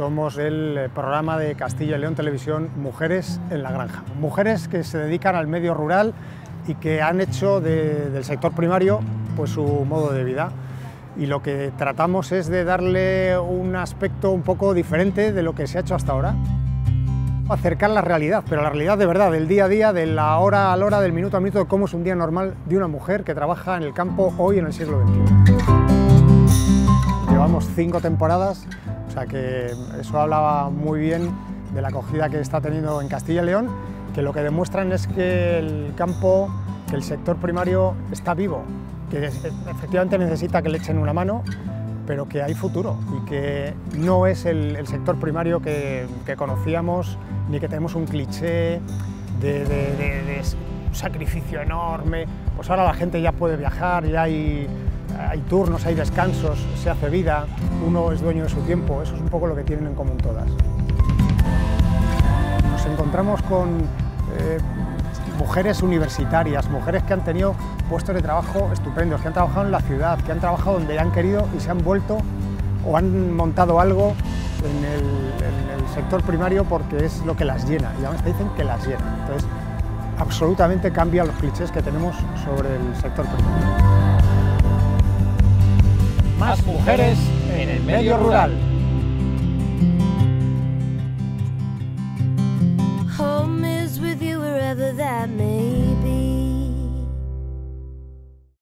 Somos el eh, programa de Castilla y León Televisión Mujeres en la Granja. Mujeres que se dedican al medio rural y que han hecho del sector primario pues, su modo de vida. Y lo que tratamos es de darle un aspecto un poco diferente de lo que se ha hecho hasta ahora. Acercar la realidad, pero la realidad de verdad, del día a día, de la hora a la hora, del minuto a minuto, de cómo es un día normal de una mujer que trabaja en el campo hoy en el siglo XXI. Llevamos cinco temporadas o sea que eso hablaba muy bien de la acogida que está teniendo en Castilla y León, que lo que demuestran es que el campo, que el sector primario está vivo, que efectivamente necesita que le echen una mano, pero que hay futuro y que no es el, sector primario que, conocíamos ni que tenemos un cliché de, de, sacrificio enorme. Pues ahora la gente ya puede viajar, ya hay hay turnos, hay descansos, se hace vida, uno es dueño de su tiempo, eso es un poco lo que tienen en común todas. Nos encontramos con eh, mujeres universitarias, mujeres que han tenido puestos de trabajo estupendos, que han trabajado en la ciudad, que han trabajado donde han querido y se han vuelto o han montado algo en el, sector primario porque es lo que las llena y además te dicen que las llena. Entonces, absolutamente cambia los clichés que tenemos sobre el sector primario más mujeres en el medio rural.